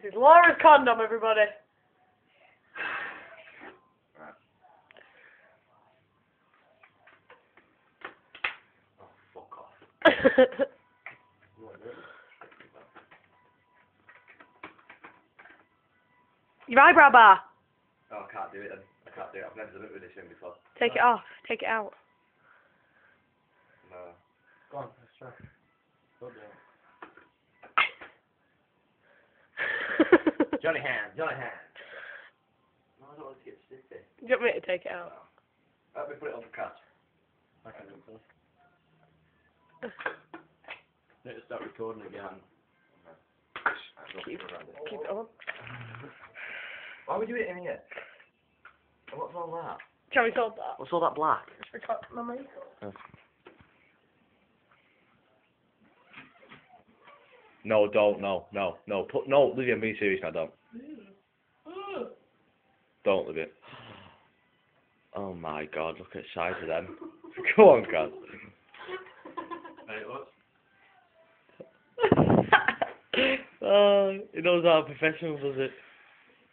This is Laura's condom, everybody. Oh, fuck off. Your eyebrow bar. Oh, I can't do it then. I can't do it. I've never done it with this thing before. Take it off. Take it out. No. Go on, let's try. Don't do it. Johnny Hand, Johnny Hand. No, I don't want to get sticky. Do you want me to take it out? Oh. Let me put it on the catch. I can do it. Need to start recording again. Keep, keep it on. Why would you do it in here? What's all that? Shall we hold that? What's all that black? Just record my makeup. No, don't, no, no, no. Put no, Livia, be serious now, don't. Don't, Livia. Oh my god, look at the size of them. Go on, God. oh, he knows how professional does it.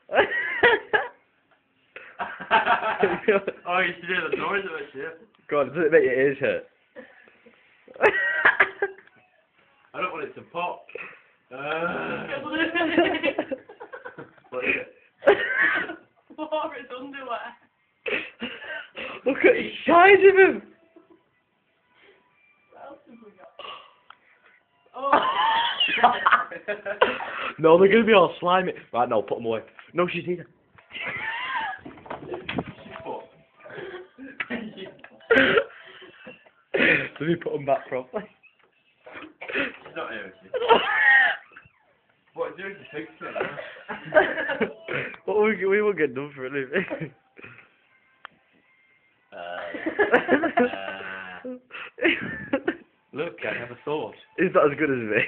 oh, you should hear the noise of it, shit. God, does it make your ears hurt? I don't want it to pop. Uh, what is underwear. Look at the size of him! What else have we got? Oh. no, they're gonna be all slimy. Right, no, put them away. No, she's here. Let me put them back properly. She's not here, is she? What, do you think so? what we we won't get done for it, anyway. Uh, look, I have a thought. Is that as good as me?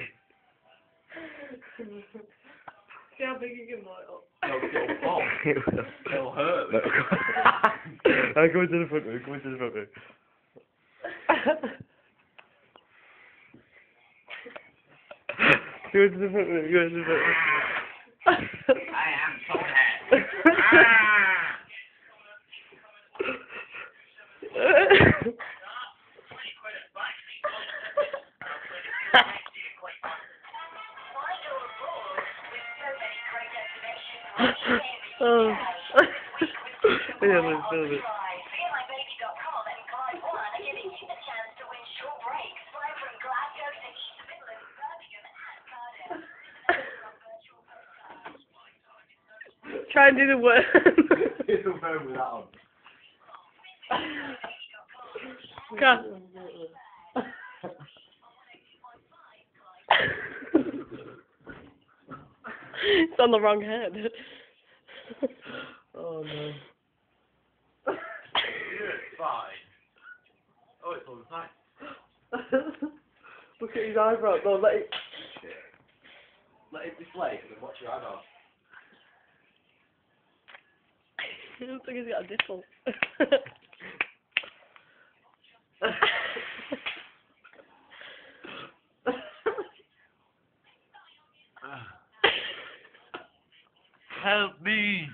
See how big you can boil. No, it'll pop. It will. It'll hurt. No, I'm going to the front room. Going to the front room. The front room. Go to the. I am so happy. oh. Ah. yeah, let's do it. Try and do the word. It's a phone with that on. Come. it's on the wrong head. Oh no. It's fine. Oh, it's all fine. Look at his eyebrows. No, let it. Let it deflate and then watch your eyebrows. It looks like he's got a dimple. Help me!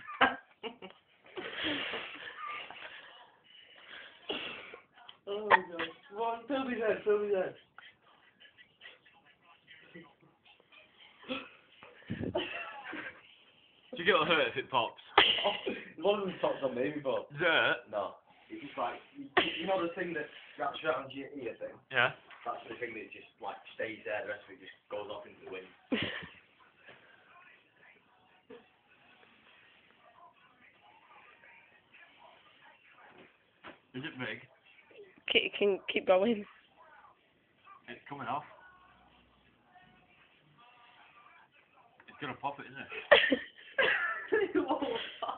oh my god. Come on, fill me head, fill me head. Do you get hurt if it pops? One of them tops on me before. Is? No. It's just like, you, you know the thing that wraps around your ear thing? Yeah. That's the thing that just like stays there, the rest of it just goes off into the wind. Is it big? keep, can keep going. It's coming off. It's gonna pop it, isn't it?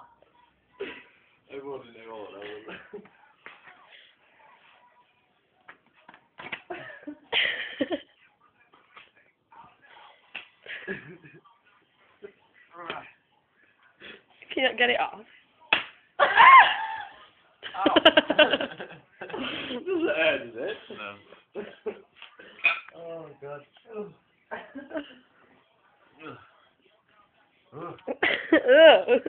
Everyone in there all know. Can you not get it off? It hurt, is it? No. oh god. Ugh. Ugh.